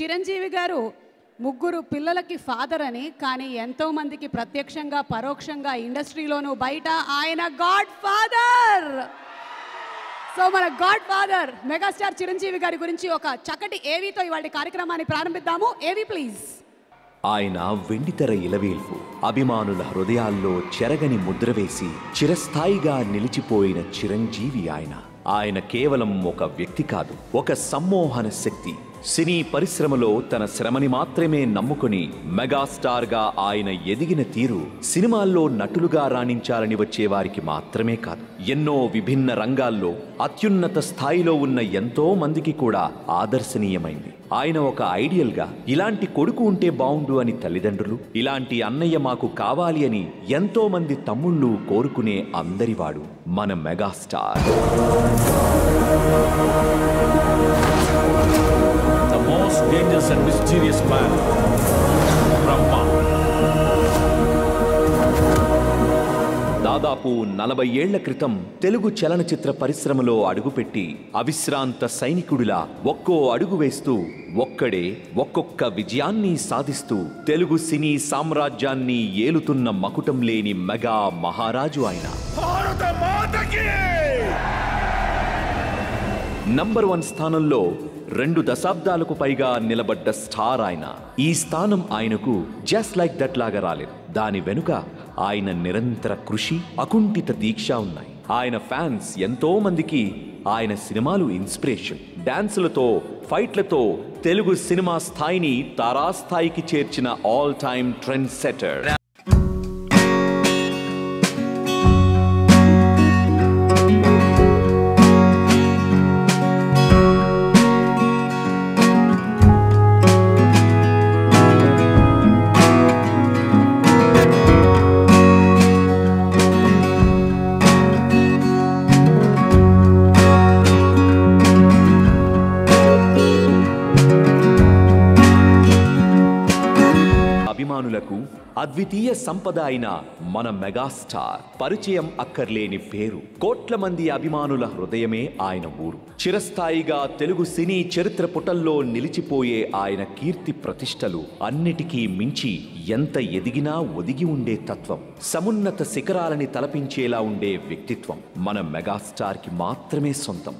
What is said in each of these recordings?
చిరంజీవి గారు ముగ్గురు పిల్లలకి ఫాదర్ అని కానీ ఎంతో మందికి ప్రత్యక్షంగా పరోక్షంగా ఇండస్ట్రీలోనూ బయట ఆయన గాడ్ ఫాదర్ సో మన గాడ్ ఫాదర్ మెగాస్టార్ చిరంజీవి గారి గురించి ఒక చక్కటి ఏవీతో ఇవాళ కార్యక్రమాన్ని ప్రారంభిద్దాము. ఏవి ప్లీజ్ ఆయన వెండితెర ఇలవేల్పు అభిమానుల హృదయాల్లో చెరగని ముద్ర వేసి చిరస్థాయిగా నిలిచిపోయిన చిరంజీవి ఆయన. ఆయన కేవలం ఒక వ్యక్తి కాదు ఒక సమ్మోహన శక్తి. సినీ పరిశ్రమలో తన శ్రమని మాత్రమే నమ్ముకుని మెగాస్టార్గా ఆయన ఎదిగిన తీరు సినిమాల్లో నటులుగా రాణించాలని వచ్చే వారికి మాత్రమే కాదు. ఎన్నో విభిన్న రంగాల్లో అత్యున్నత స్థాయిలో ఉన్న ఎంతో మందికి కూడా ఆదర్శనీయమైంది. ఆయన ఒక ఐడియల్గా ఇలాంటి కొడుకు ఉంటే బావుండు అని తల్లిదండ్రులు ఇలాంటి అన్నయ్య మాకు కావాలి అని ఎంతో మంది తమ్ముళ్ళు కోరుకునే అందరివాడు మన మెగాస్టార్. Man, Brahma. దాదాపు నలభై ఏళ్ళ క్రితం తెలుగు చలనచిత్ర పరిశ్రమలో అడుగుపెట్టి అవిశ్రాంత సైనికుడిలా ఒక్కో అడుగు వేస్తూ ఒక్కడే ఒక్కొక్క విజయాన్ని సాధిస్తూ తెలుగు సినీ సామ్రాజ్యాన్ని ఏలుతున్న మకుటం లేని మెగా మహారాజు ఆయన. నంబర్ వన్ స్థానంలో రెండు దశాబ్దాలకు పైగా నిలబడ్డ స్టార్ ఆయన. ఈ స్థానం ఆయనకు జస్ట్ లైక్ దట్ లాగా రాలేదు. దాని వెనుక ఆయన నిరంతర కృషి అకుంఠిత దీక్ష ఉన్నాయి. ఆయన ఫ్యాన్స్ ఎంతో మందికి ఆయన సినిమాలు ఇన్స్పిరేషన్ డాన్సులతో ఫైట్లతో తెలుగు సినిమా స్థాయిని తారాస్థాయికి చేర్చిన ఆల్ టైమ్ ట్రెండ్ సెటర్ అద్వితీయ సంపద అయిన మన మెగాస్టార్. పరిచయం అక్కర్లేని పేరు. కోట్ల మంది అభిమానుల హృదయమే ఆయన ఊరు. చిరస్థాయిగా తెలుగు సినీ చరిత్ర పుటల్లో నిలిచిపోయే ఆయన కీర్తి ప్రతిష్టలు అన్నిటికీ మించి ఎంత ఎదిగినా ఒదిగి ఉండే తత్వం. సమున్నత శిఖరాలని తలపించేలా ఉండే వ్యక్తిత్వం మన మెగాస్టార్కి మాత్రమే సొంతం.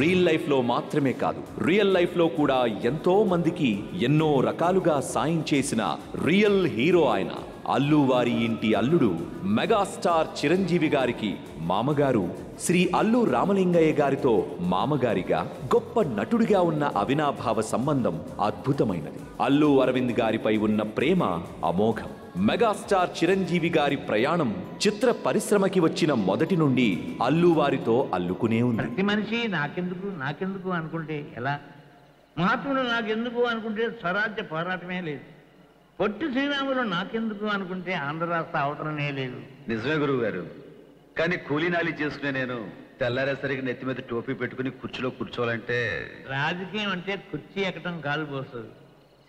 రియల్ లైఫ్లో మాత్రమే కాదు రియల్ లైఫ్లో కూడా ఎంతో మందికి ఎన్నో రకాలుగా సాయం చేసిన రియల్ హీరో ఆయన. అల్లు వారి ఇంటి అల్లుడు మెగాస్టార్ చిరంజీవి గారికి మామగారు శ్రీ అల్లు రామలింగయ్య గారితో మామగారిగా గొప్ప నటుడిగా ఉన్న అవినాభావ సంబంధం అద్భుతమైనది. అల్లు అరవింద్ గారిపై ఉన్న ప్రేమ అమోఘం. మెగాస్టార్ చిరంజీవి గారి ప్రయాణం చిత్ర పరిశ్రమకి వచ్చిన మొదటి నుండి అల్లు వారితో అల్లుకునే ఉంది. ప్రతి మనిషి నాకెందుకు నాకెందుకు అనుకుంటే ఎలా? మహాత్ముడు నాకెందుకు అనుకుంటే స్వరాజ్య పోరాటమే లేదు. పొట్టి శ్రీరాములు నాకెందుకు అనుకుంటే ఆంధ్ర రాష్ట్ర అవతరణే లేదు. నిజమే గురువు గారు కానీ కూలీనాలి చేసుకునే నేను తెల్లారేసరికి నెత్తి మీద టోపీ పెట్టుకుని కుర్చీలో కూర్చోవాలంటే రాజకీయం అంటే కుర్చీ ఎక్కడం కాలు పోస్తుంది.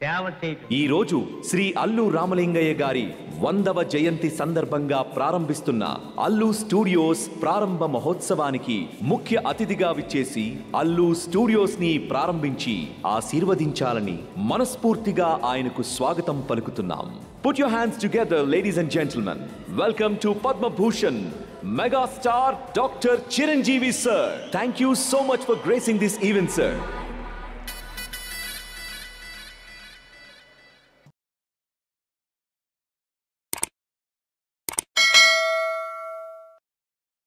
సేవ చేయటం ఈ రోజు శ్రీ అల్లు రామలింగయ్య గారి వందవ జయంతి సందర్భంగా ప్రారంభిస్తున్న అల్లు స్టూడియోస్ ప్రారంభ మహోత్సవానికి ముఖ్య అతిథిగా విచ్చేసి అల్లు స్టూడియోస్ని ప్రారంభించి ఆశీర్వదించాలని మనస్ఫూర్తిగా ఆయనకు స్వాగతం పలుకుతున్నాం. Put your hands together ladies and gentlemen welcome to Padma Bhushan megastar doctor Chiranjeevi sir thank you so much for gracing this event sir